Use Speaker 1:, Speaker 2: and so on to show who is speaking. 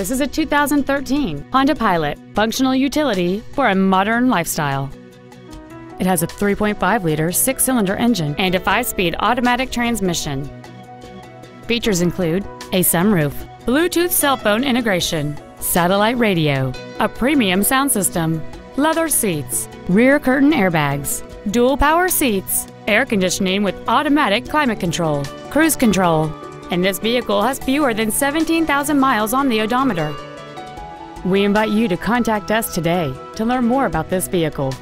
Speaker 1: This is a 2013 Honda Pilot, functional utility for a modern lifestyle. It has a 3.5-liter six-cylinder engine and a five-speed automatic transmission. Features include a sunroof, Bluetooth cell phone integration, satellite radio, a premium sound system, leather seats, rear curtain airbags, dual power seats, air conditioning with automatic climate control, cruise control, and this vehicle has fewer than 17,000 miles on the odometer. We invite you to contact us today to learn more about this vehicle.